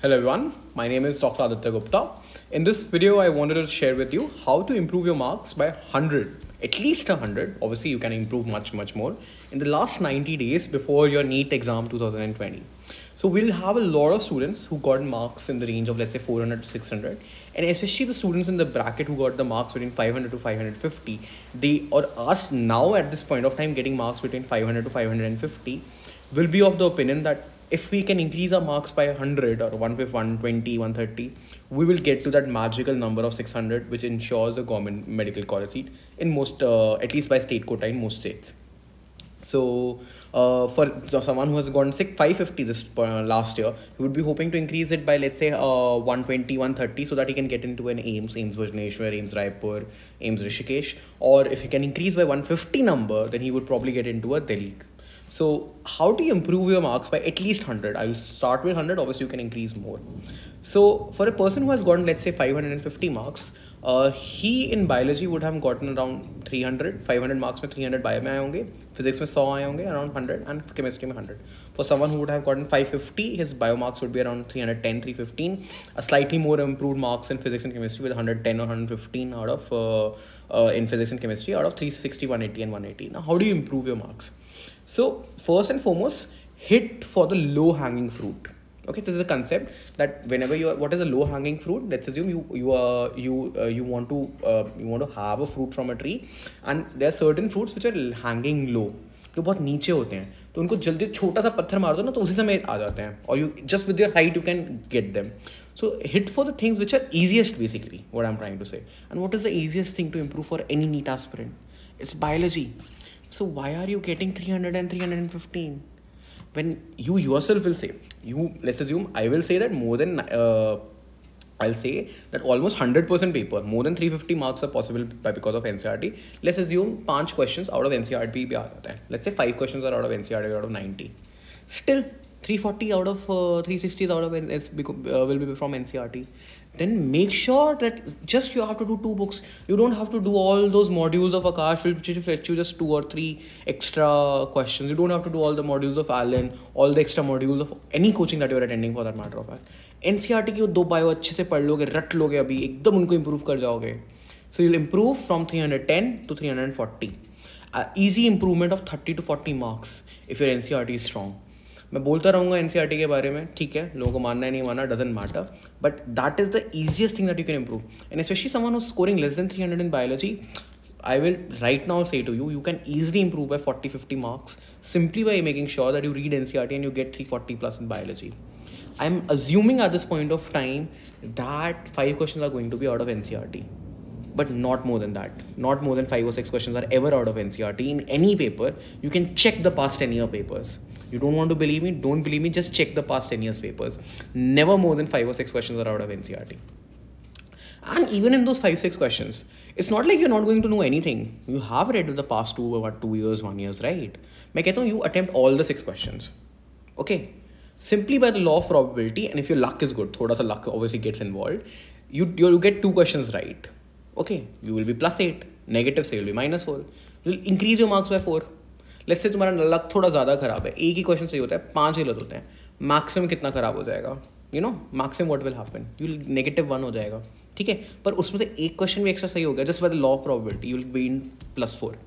Hello everyone, my name is Dr. Aditya Gupta. In this video, I wanted to share with you how to improve your marks by 100, at least 100. Obviously, you can improve much, much more in the last 90 days before your NEET exam 2020. So we'll have a lot of students who got marks in the range of let's say 400 to 600, and especially the students in the bracket who got the marks between 500 to 550. They or us now at this point of time getting marks between 500 to 550 will be of the opinion that if we can increase our marks by 100 or 120 130 we will get to that magical number of 600 which ensures a government medical college seat in most uh, at least by state quota in most states. So uh, for someone who has gone sick 550 this uh, last year he would be hoping to increase it by let's say uh, 120 130 so that he can get into an AIIMS AIIMS Bhubaneswar AIIMS Raipur AIIMS Rishikesh. Or if he can increase by 150 number then he would probably get into a Delhi so how do you improve your marks by at least 100? I will start with 100, obviously you can increase more. So for a person who has gotten let's say 550 marks, uh, he in biology would have gotten around 300, 500 marks में 300 bio में आए होंगे, physics में 100 आए होंगे, around 100 and chemistry में 100. For someone who would have gotten 550, his bio marks would be around 310, 315. A slightly more improved marks in physics and chemistry with 110 or 115 out of uh, uh, in physics and chemistry out of 360, 180 and 180. Now how do you improve your marks? So first and foremost, hit for the low hanging fruit. Okay, this is a concept that whenever you are, what is a low hanging fruit? Let's assume you you are you uh, you want to uh, you want to have a fruit from a tree, and there are certain fruits which are hanging low. जो बहुत नीचे होते हैं तो उनको जल्दी छोटा सा पत्थर मार दो ना तो उसी समय आ जाते हैं और you just with your height you can get them so hit for the things which are easiest basically what I am trying to say and what is the easiest thing to improve for any NEET aspirant it's biology so why are you getting 300 and 315? When you yourself will say, you let's assume I will say that more than uh, I'll say that almost 100% paper, more than 350 marks are possible by because of NCERT. Let's assume 5 questions out of aa Let's say 5 questions are out of NCERT out of 90. Still, 340 out of uh, 360s out of uh, will be from NCERT. Then make sure that just you have to do two books. You don't have to do all those modules of Akash, which will let you just two or three extra questions. You don't have to do all the modules of Allen, all the extra modules of any coaching that you're attending for that matter of fact. NCERT की वो दो bio अच्छे से पढ़ लोगे रट लोगे अभी एकदम उनको improve कर जाओगे so you'll improve from 310 to 340 uh, easy improvement of 30 to 40 marks if your NCERT is strong मैं बोलता रहूँगा एन के बारे में, ठीक है, लोगों को मानना है, नहीं माना doesn't matter but that is the easiest thing that you can improve and specially someone who's scoring less than three hundred in biology I will right now say to you you can easily improve by forty fifty marks simply by making sure that you read N C and you get three forty plus in biology I am assuming at this point of time that five question are going to be out of N C R T but not more than that. Not more than five or six questions are ever out of NCERT in any paper. You can check the past 10 year papers. You don't want to believe me? Don't believe me? Just check the past 10 years papers. Never more than five or six questions are out of NCERT. And even in those five, six questions, it's not like you're not going to know anything. You have read the past two or two years, one years, right? मैं कहता हूँ you attempt all the six questions. Okay. Simply by the law of probability, and if your luck is good, थोड़ा सा luck obviously gets involved, you you get two questions right. Okay, you will be plus eight negative say will be minus four You'll increase your marks by four. Let's say तुम्हारा luck थोड़ा ज़्यादा खराब है। एक ही question सही होता है पाँच लत होते हैं। मैक्सिमम कितना खराब हो जाएगा? You know maximum what will happen you negative one हो जाएगा। ठीक है? पर उसमें से एक क्वेश्चन भी एक्स्ट्रा सही हो गया just by the law probability you will be in plus four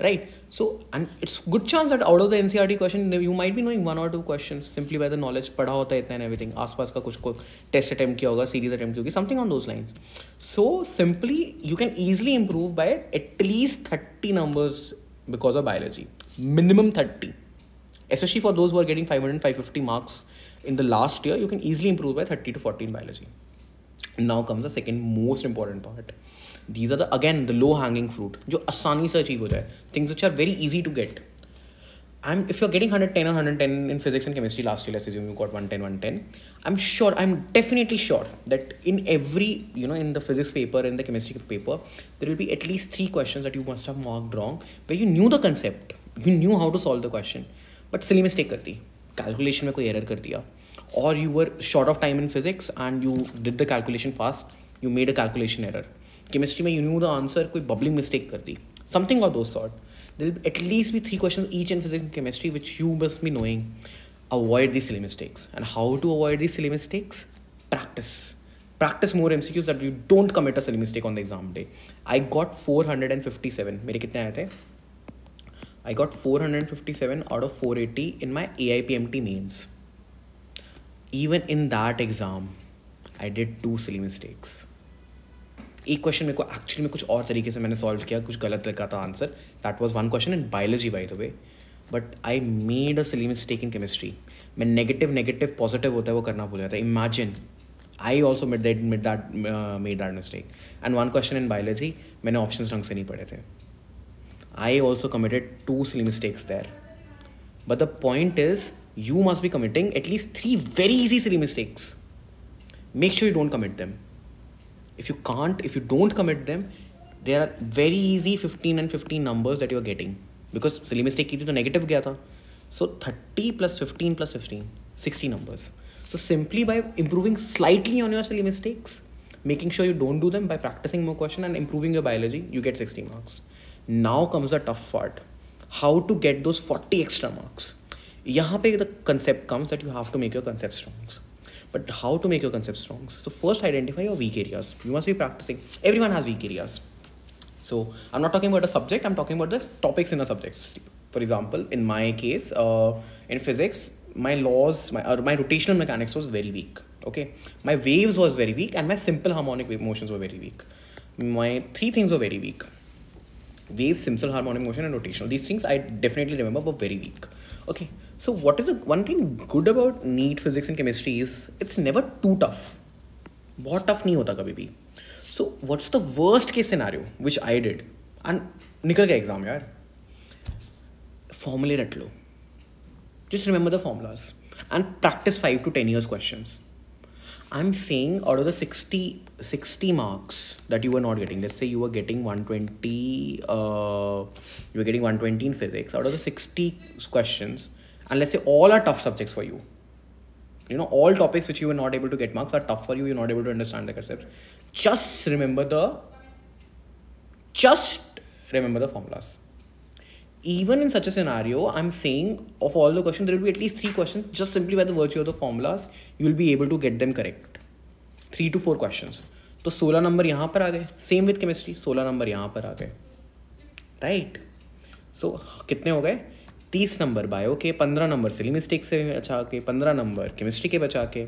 right. So and it's good chance that out of the ncrt question you might be knowing one or two questions simply by the knowledge padha hota hai itna and everything. Aas ka kuch test attempt kiya hoga series attempt ki something on those lines. So simply you can easily improve by at least 30 numbers because of biology. Minimum 30 especially for those who are getting 500 550 marks in the last year you can easily improve by 30 to fourteen biology. Now comes the second most important part These are the again the low hanging fruit, जो आसानी से achieve हो जाए. Things which are very easy to get. I'm if you're getting 110 or 110 in physics and chemistry last year, let's assume you got 110, 110. I'm sure, I'm definitely sure that in every, you know, in the physics paper, in the chemistry paper, there will be at least three questions that you must have marked wrong, where you knew the concept, you knew how to solve the question, but silly mistake करती calculation में कोई error कर दिया or you were short of time in physics and you did the calculation fast, you made a calculation error. Chemistry में you knew the answer कोई bubbling mistake कर दी। Something of those sort there'll at least be three question each and physics chemistry which you must be knowing avoid the silly mistakes and how to avoid the silly mistakes practice practice more M C Qs that you don't commit a silly mistake on the exam day I got four hundred and fifty seven मेरे कितने आए थे? I got four hundred and fifty seven out of four eighty in my A I P M T mains even in that exam I did two silly mistakes एक question मेरे को actually में कुछ और तरीके से मैंने सॉल्व किया, कुछ गलत लिखा था answer that was one question in biology by the way but I made a silly mistake in chemistry मैं नेगेटिव नेगेटिव पॉजिटिव होता है, वो करना भूल गया था imagine I also made that made that made that mistake and one question in biology मैंने option ढंग से नहीं पढ़े थे. I also committed two silly mistakes there but the point is must be committing at least three very easy silly mistakes. Make sure you don't commit them. if you can't if you don't commit them there are very easy 15 and 15 numbers that you're getting because silly mistake की थी तो negative गया था so 30 plus 15 plus 15 60 numbers so simply by improving slightly on your silly mistakes making sure you don't do them by practicing more question and improving your biology you get 60 marks now comes the tough part how to get those 40 extra marks यहाँ पे the concept comes that you have to make your concept strong but how to make your concept strong? So first identify your weak areas. You must be practicing. Everyone has weak areas. So I'm not talking about a subject, I'm talking about the topics in a subject. For example, in my case, uh, in physics, my laws, my, uh, my rotational mechanics was very weak. Okay. My waves was very weak and my simple harmonic wave motions were very weak. My three things were very weak. Wave, simple harmonic motion and rotational. These things I definitely remember were very weak. Okay. So what is the one thing good about NEET physics and chemistry is it's never too tough. बहुत tough नहीं होता कभी भी. So what's the worst case scenario which I did and निकल गया exam यार. Formulae रट लो. Just remember the formulas and practice five to ten years questions. I'm saying out of the 60, 60 marks that you were not getting, let's say you were getting 120, uh, you were getting 120 in physics. Out of the 60 questions, and let's say all are tough subjects for you you know all topics which you were not able to get marks are tough for you you're not able to understand the concepts just remember the just remember the formulas even in such a scenario i'm saying of all the questions there will be at least three questions just simply by the virtue of the formulas you will be able to get them correct three to four questions तो सोलह number यहाँ पर आ गए same with chemistry सोलह number यहाँ पर आ गए राइट सो कितने हो गए तीस नंबर बायो के पंद्रह नंबर सिली मिस्टेक से बचा के, पंद्रह नंबर, केमिस्ट्री के बचा के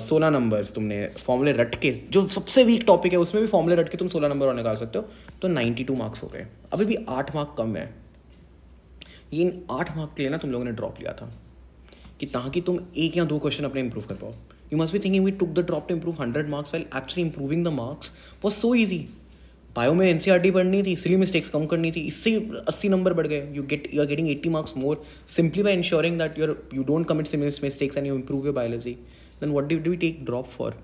सोलह नंबर्स तुमने फॉर्मूले रट के जो सबसे वीक टॉपिक है, उसमें भी फॉर्मूले रट के तुम सोलह नंबर और निकाल सकते हो तो नाइन्टी टू मार्क्स हो गए। अभी भी आठ मार्क कम है। ये इन आठ मार्क के लिए ना तुम लोगों ने ड्रॉप लिया था, कि ताकि तुम एक या दो क्वेश्चन अपने इंप्रूव कर पाओ। You must be thinking we took the drop to improve hundred marks while actually improving the marks was so easy bio में एन पढ़नी थी सिली मिस्टेक्स कम करनी थी, इससे अस्सी नंबर बढ़ गए। You get you are getting eighty marks more simply by ensuring that your you don't commit mistakes and you improve your biology then what do we take drop for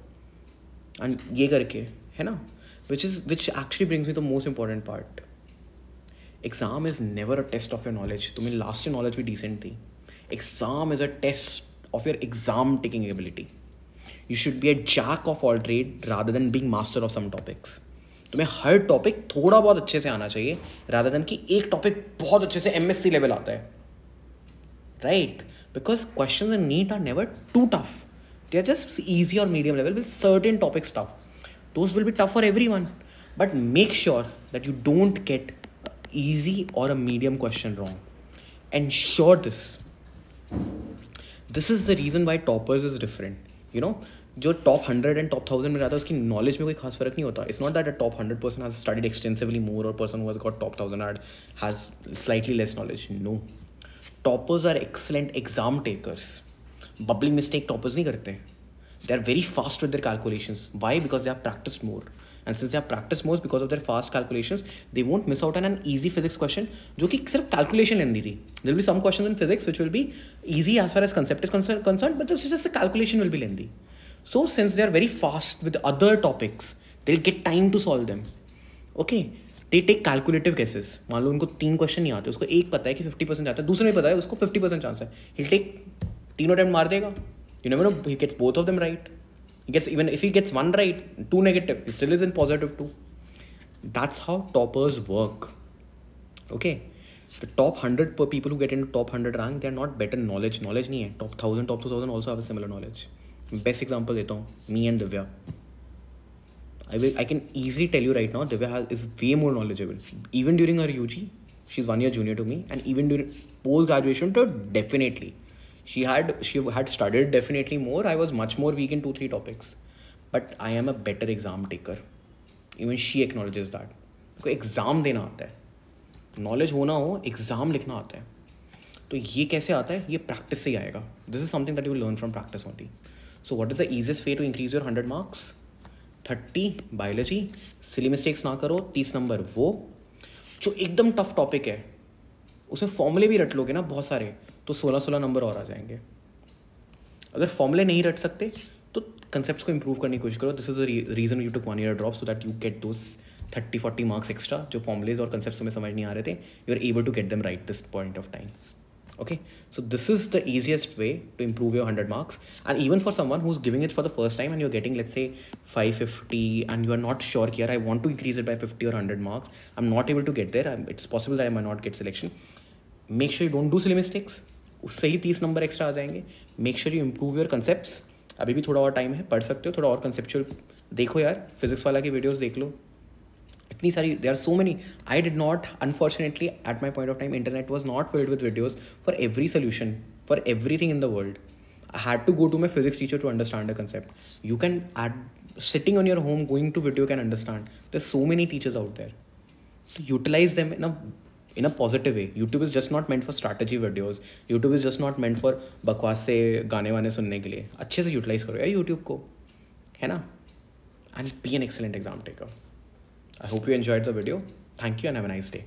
and ये करके, है ना? Which is which actually brings me the most important part exam is never a test of your knowledge तुम्हें last year knowledge भी decent थी. Exam is a test of your exam taking ability you should be a jack of all trade rather than being master of some topics तुम्हें हर topic थोड़ा बहुत अच्छे से आना चाहिए राधा देन कि एक टॉपिक बहुत अच्छे से एमएससी लेवल आता है right because question in NEET are never too tough they are just easy और medium level with certain topics tough those will be tough for everyone but make sure that you don't get easy or a medium question wrong. Ensure this. This is the reason why toppers is different. You know, जो top hundred and top thousand में रहता है, उसकी knowledge में कोई खास फ़र्क नहीं होता। It's not that a top hundred person has studied extensively more और person has got top thousand had has slightly less knowledge no toppers are excellent exam takers bubbling mistake toppers नहीं करते। They are very fast with their calculation why because they are practice more and since they are practice more because of their fast calculation they won't miss out an an easy physics question जो कि सिर्फ़ calculation लेनी थी there'll be some question in physics which will be easy as far as concept is concern but just calculation will be lengthy so since they are very fast with other topics, they'll get time to solve them. Okay? They take calculative cases मान लो उनको तीन question नहीं आते, उसको एक पता है कि फिफ्टी परसेंट आता है, दूसरे में पता है, उसको फिफ्टी परसेंट चांस है। ही टेक तीनों अटैम्प मार देगा। You know no he gets both of them right gets even if he gets one right two negative still is in positive two that's how toppers work okay the top hundred people who get in top hundred rank they are not better knowledge knowledge नहीं है top thousand top two thousand also have similar knowledge best example देता हूँ me and Divya I will I can easily tell you right now Divya has, is way more knowledgeable even during her UG she's one year junior to me and even during post graduation to definitely she had she had studied definitely more I was much more weak in two three topics but I am a better exam taker even she acknowledges that को exam देना आता है knowledge होना हो exam लिखना आता है तो ये कैसे आता है ये प्रैक्टिस से ही आएगा this is something that you learn from practice only so what is the easiest way to increase your hundred marks thirty biology silly mistakes ना करो. तीस नंबर वो. जो एकदम टफ टॉपिक है उसमें फॉर्मूले भी रट लोगे ना बहुत सारे तो सोलह सोलह नंबर और आ जाएँगे। अगर फॉर्मूले नहीं रट सकते तो कंसेप्ट को इंप्रूव करने की कोशिश करो। This is the reason you took one year drop so that you get those thirty forty marks extra जो फॉर्मुलेज और कंसेप्ट में समझ नहीं आ रहे थे you are able to get them right this point of time okay so this is the easiest way to improve your 100 marks and even for someone who's giving it for the first time and you're getting let's say 550 and you are not sure here i want to increase it by 50 or 100 marks i'm not able to get there I'm, it's possible that i might not get selection make sure you don't do silly mistakes उससे ही तीस number extra आ जाएँगे make sure you improve your concept अभी भी थोड़ा और time है पढ़ सकते हो थोड़ा और कंसेप्चुअल देखो यार फिजिक्स वाला की वीडियोस देख लो इतनी सारी they are so many I did not unfortunately at my point of time internet was not filled with videos for every solution for everything in the world I had to go to my physics teacher to understand the concept you can at sitting on your home going to video can understand the so many teachers out there to utilize them in in a positive way YouTube is just not meant for strategy videos YouTube is just not meant for बकवास से गाने वाने सुनने के लिए अच्छे से utilise करो यार यूट्यूब को है ना and be an excellent exam taker I hope you enjoyed the video. Thank you and have a nice day.